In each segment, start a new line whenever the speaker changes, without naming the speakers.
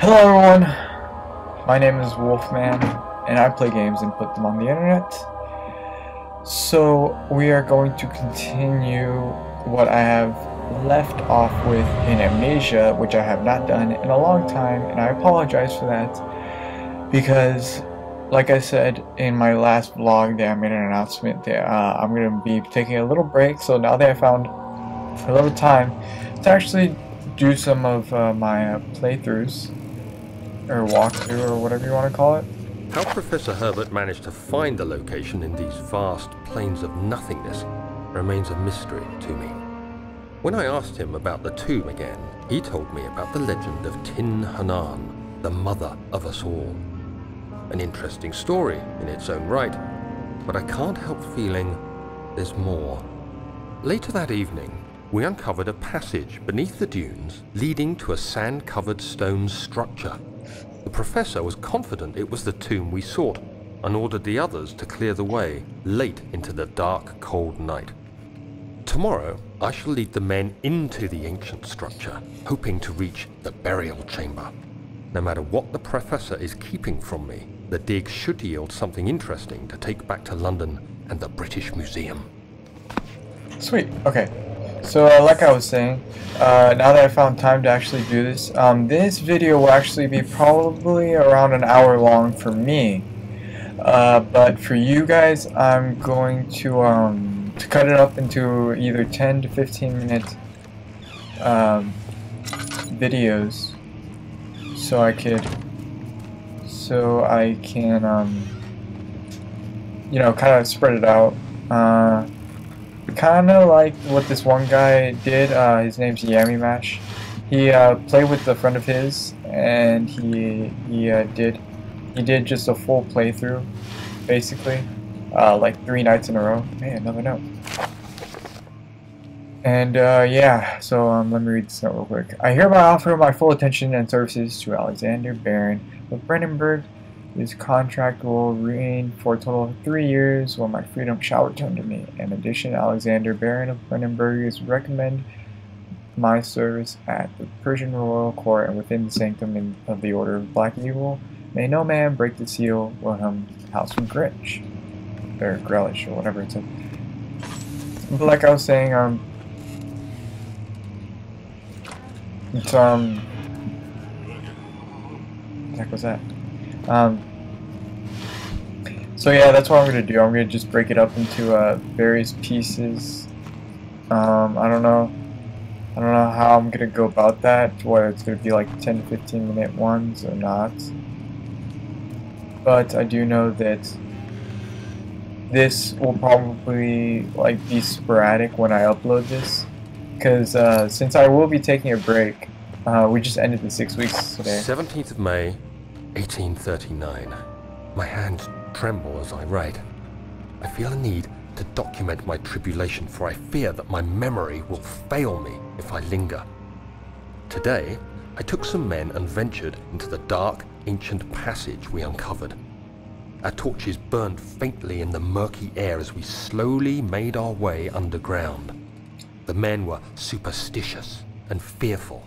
Hello everyone, my name is Wolfman, and I play games and put them on the internet. So we are going to continue what I have left off with in Amnesia, which I have not done in a long time, and I apologize for that, because like I said in my last vlog that I made an announcement that uh, I'm going to be taking a little break, so now that I found a little time to actually do some of uh, my uh, playthroughs, or walkthrough, or whatever you want to call it.
How Professor Herbert managed to find the location in these vast plains of nothingness remains a mystery to me. When I asked him about the tomb again, he told me about the legend of Tin Hinan, the mother of us all. An interesting story in its own right, but I can't help feeling there's more. Later that evening, we uncovered a passage beneath the dunes leading to a sand-covered stone structure. The professor was confident it was the tomb we sought and ordered the others to clear the way late into the dark, cold night. Tomorrow, I shall lead the men into the ancient structure, hoping to reach the burial chamber. No matter what the professor is keeping from me, the dig should yield something interesting to take back to London and the British Museum.
Sweet, okay. So uh, like I was saying, uh, now that I found time to actually do this, um, this video will actually be probably around an hour long for me. Uh, but for you guys, I'm going to, um, to cut it up into either 10 to 15 minute um, videos so I could so I can um, you know kind of spread it out uh, kind of like what this one guy did uh, his name's Yami Mash he uh, played with a friend of his and he he uh, did he did just a full playthrough basically uh, like three nights in a row man another note and uh, yeah, so um, let me read this note real quick. I hereby offer my full attention and services to Alexander Baron of Brennenburg. His contract will remain for a total of three years, when my freedom shall return to me. In addition, Alexander Baron of Brennenburg is recommend my service at the Prussian royal court and within the sanctum of the Order of Black Eagle. May no man break the seal, Wilhelm House of Grinch, or Grelish, or whatever it's. But like I was saying, um, It's, um... What the heck was that? Um... So yeah, that's what I'm gonna do. I'm gonna just break it up into uh, various pieces. Um, I don't know. I don't know how I'm gonna go about that. Whether it's gonna be like 10 to 15 minute ones or not. But I do know that this will probably like be sporadic when I upload this because uh, since I will be taking a break, uh, we just ended the six weeks today.
17th of May, 1839. My hands tremble as I write. I feel a need to document my tribulation, for I fear that my memory will fail me if I linger. Today, I took some men and ventured into the dark, ancient passage we uncovered. Our torches burned faintly in the murky air as we slowly made our way underground. The men were superstitious and fearful.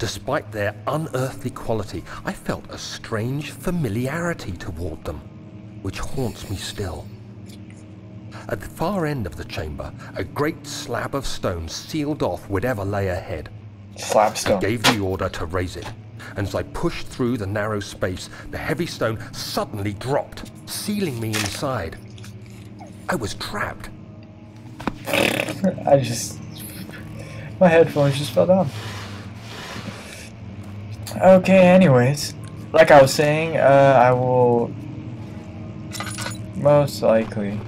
Despite their unearthly quality, I felt a strange familiarity toward them, which haunts me still. At the far end of the chamber, a great slab of stone sealed off whatever lay ahead.
Slabstone.
I gave the order to raise it, and as I pushed through the narrow space, the heavy stone suddenly dropped, sealing me inside. I was trapped.
I just... My headphones just fell down. Okay, anyways. Like I was saying, uh, I will... Most likely...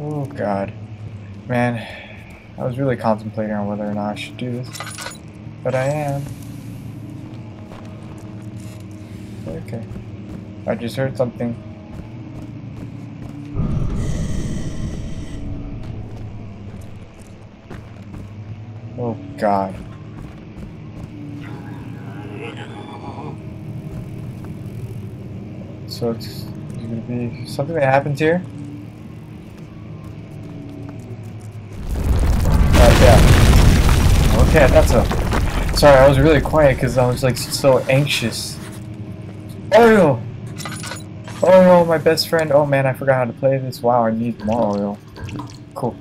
Oh god. Man. I was really contemplating on whether or not I should do this, but I am. Okay. I just heard something. Oh god. So it's, it's gonna be something that happens here? Uh, yeah. Okay, that's a... Sorry, I was really quiet because I was like so anxious. Oil! Oil, my best friend. Oh man, I forgot how to play this. Wow, I need more oil. Cool.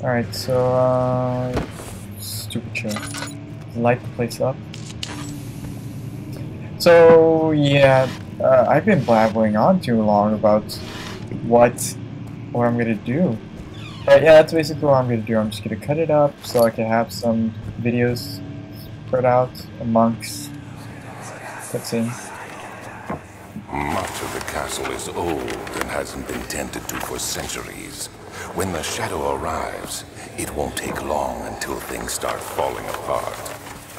Alright, so, uh, Light the place up. So, yeah, uh, I've been blabbering on too long about what, what I'm gonna do. But yeah, that's basically what I'm gonna do. I'm just gonna cut it up so I can have some videos spread out amongst cutscene.
Much of the castle is old and hasn't been tended to for centuries. When the shadow arrives, it won't take long until things start falling apart.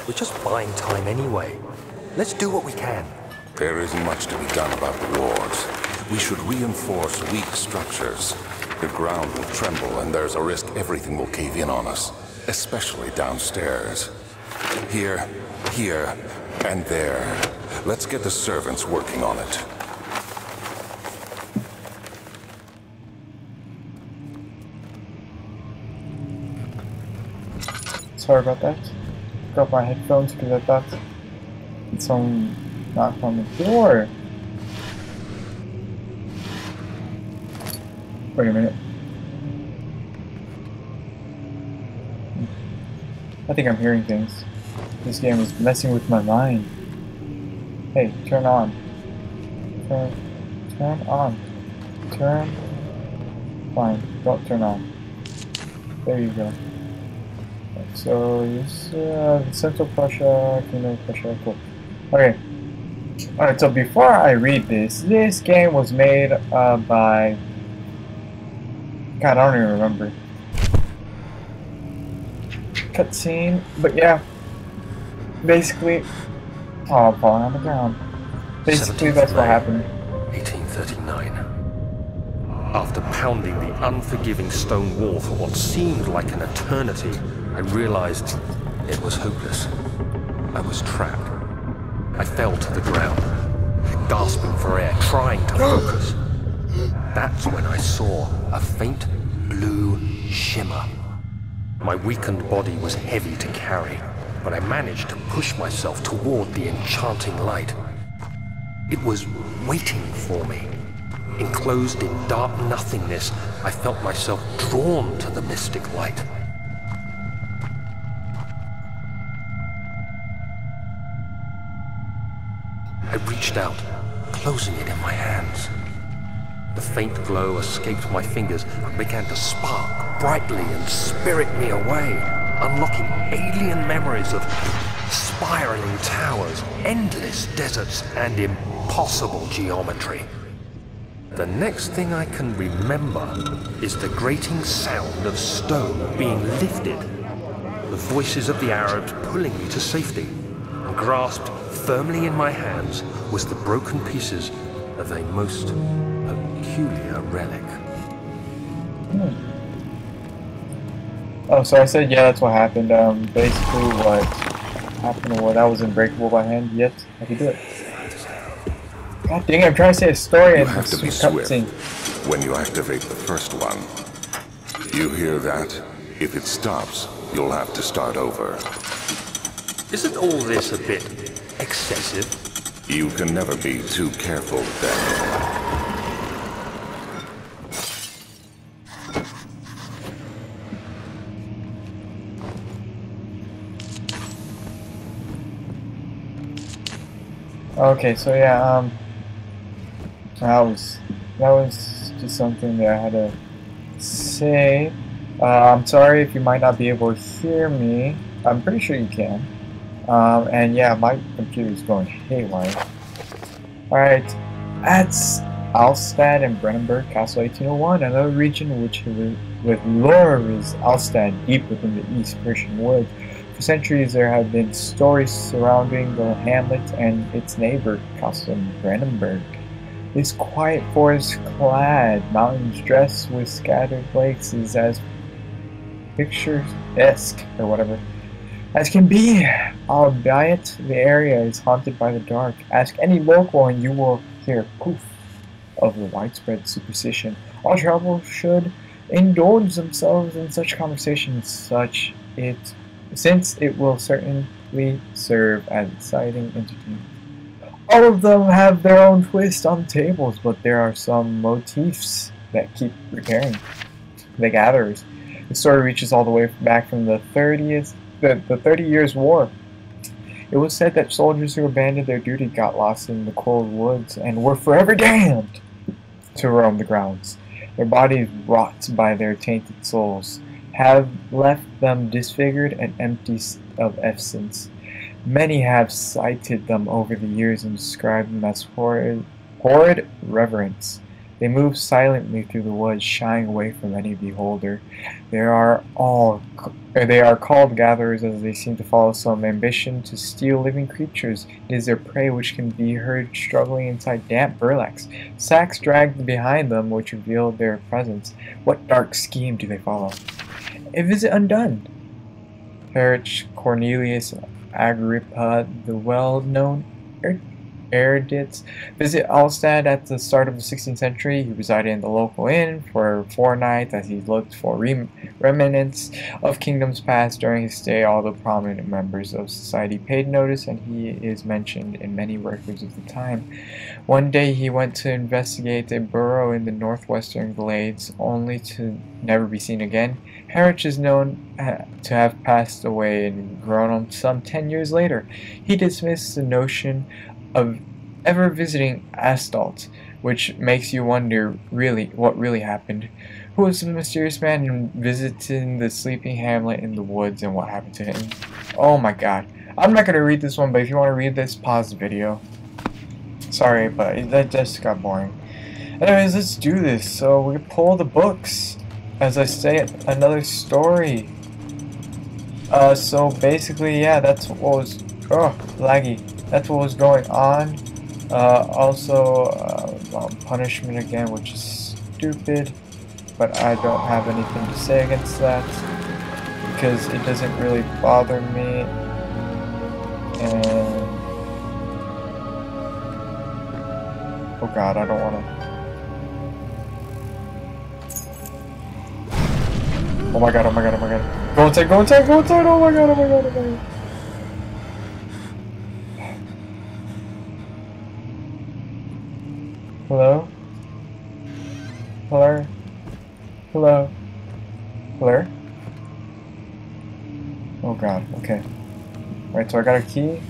We're just buying time anyway. Let's do what we can.
There isn't much to be done about the wards. We should reinforce weak structures. The ground will tremble and there's a risk everything will cave in on us, especially downstairs. Here, here, and there. Let's get the servants working on it.
Sorry about that. Got my headphones because I thought someone knocked on the door. Wait a minute. I think I'm hearing things. This game is messing with my mind. Hey, turn on. Turn, turn on. Turn. Fine, don't turn on. There you go. So this uh, Central Prussia, Kingdom Prussia, cool. Okay. Alright, so before I read this, this game was made uh, by God, I don't even remember. Cutscene, but yeah. Basically, oh, I'm falling on the ground. Basically, that's what happened.
1839. After pounding the unforgiving stone wall for what seemed like an eternity, I realized it was hopeless. I was trapped. I fell to the ground, gasping for air, trying to focus. That's when I saw a faint blue shimmer. My weakened body was heavy to carry, but I managed to push myself toward the enchanting light. It was waiting for me. Enclosed in dark nothingness, I felt myself drawn to the mystic light. Out, closing it in my hands. The faint glow escaped my fingers and began to spark brightly and spirit me away, unlocking alien memories of spiraling towers, endless deserts, and impossible geometry. The next thing I can remember is the grating sound of stone being lifted, the voices of the Arabs pulling me to safety, and grasped firmly in my hands was the broken pieces of a most peculiar relic.
Oh, so I said, yeah, that's what happened. Um, basically what happened was I was unbreakable by hand, yet I could do it. God dang it, I'm trying to say a story
You
and
have to be swift
cutscene.
when you activate the first one. You hear that? If it stops, you'll have to start over.
Isn't all this a bit excessive?
You can never be too careful then.
Okay, so yeah, um, that was that was just something that I had to say. Uh, I'm sorry if you might not be able to hear me. I'm pretty sure you can. Um, and yeah, my computer's going haywire. All right, that's Altstadt and Brennenburg Castle 1801, another region which with lore is Altstadt deep within the East Prussian woods. For centuries there have been stories surrounding the hamlet and its neighbor, Castle Brennenburg. This quiet forest-clad mountains dressed with scattered lakes is as picturesque, or whatever, as can be, albeit the area is haunted by the dark. Ask any local and you will hear poof of the widespread superstition. All travelers should indulge themselves in such conversations, such it, since it will certainly serve as exciting entertainment. All of them have their own twist on tables, but there are some motifs that keep recurring. The Gatherers. The story reaches all the way back from the 30th the, the Thirty Years' War. It was said that soldiers who abandoned their duty got lost in the cold woods and were forever damned to roam the grounds. Their bodies, wrought by their tainted souls, have left them disfigured and empty of essence. Many have sighted them over the years and described them as horrid, horrid reverence. They move silently through the woods, shying away from any beholder. They are all they are called gatherers as they seem to follow some ambition to steal living creatures. It is their prey which can be heard struggling inside damp burlaks. Sacks dragged behind them which reveal their presence. What dark scheme do they follow? A visit undone. Heinrich Cornelius Agrippa, the well-known erudites visit Altstadt at the start of the 16th century. He resided in the local inn for four nights as he looked for rem remnants of kingdoms past. During his stay, all the prominent members of society paid notice, and he is mentioned in many records of the time. One day he went to investigate a burrow in the northwestern glades, only to never be seen again. Heinrich is known uh, to have passed away in Gronum some ten years later. He dismissed the notion of ever visiting Astalt, which makes you wonder really what really happened. Who was the mysterious man visiting the sleeping hamlet in the woods and what happened to him? Oh my god. I'm not gonna read this one, but if you want to read this, pause the video. Sorry, but that just got boring. Anyways, let's do this. So we pull the books. As I say, another story. Uh, so basically, yeah, that's what was... Oh, laggy that's what was going on. Uh, also, uh, punishment again, which is stupid, but I don't have anything to say against that because it doesn't really bother me. And oh god, I don't want to. Oh my god, oh my god, oh my god. Go inside, go inside, go inside, oh my god, oh my god, oh my god. Hello? Hello? Hello? Hello? Oh god, okay. Alright, so I got a key.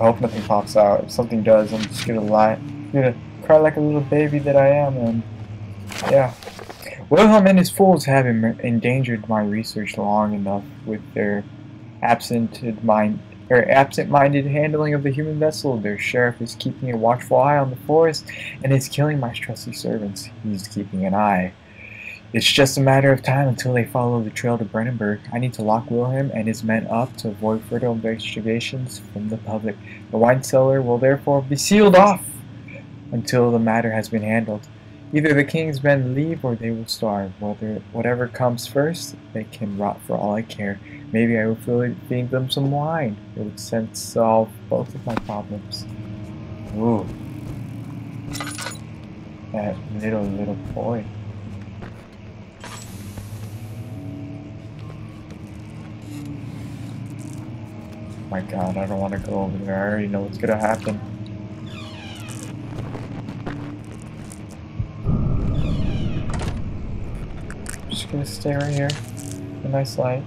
I hope nothing pops out. If something does, I'm just gonna lie. I'm gonna cry like a little baby that I am, and yeah. Wilhelm and his fools have endangered my research long enough with their absent mind their absent-minded handling of the human vessel. Their sheriff is keeping a watchful eye on the forest and is killing my trusty servants. He's keeping an eye. It's just a matter of time until they follow the trail to Brennenburg. I need to lock Wilhelm and his men up to avoid further investigations from the public. The wine cellar will therefore be sealed off until the matter has been handled. Either the king's men leave or they will starve. Whether whatever comes first, they can rot for all I care. Maybe I will feed them some wine. It would solve both of my problems. Ooh. That little, little boy. my god, I don't want to go over there. I already know what's gonna happen. Just stay right here. A nice light.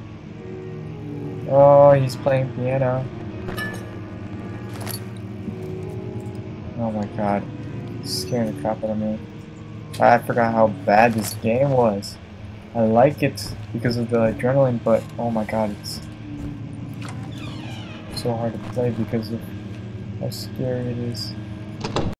Oh, he's playing piano. Oh my god. Scaring the crap out of me. Ah, I forgot how bad this game was. I like it because of the adrenaline, but oh my god, it's so hard to play because of how scary it is.